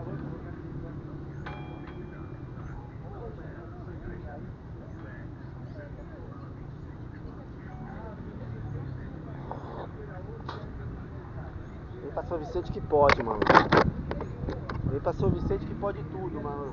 Vem pra São Vicente que pode, mano. Vem pra São Vicente que pode tudo, mano.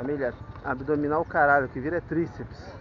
Família, abdominal caralho, que vira é tríceps.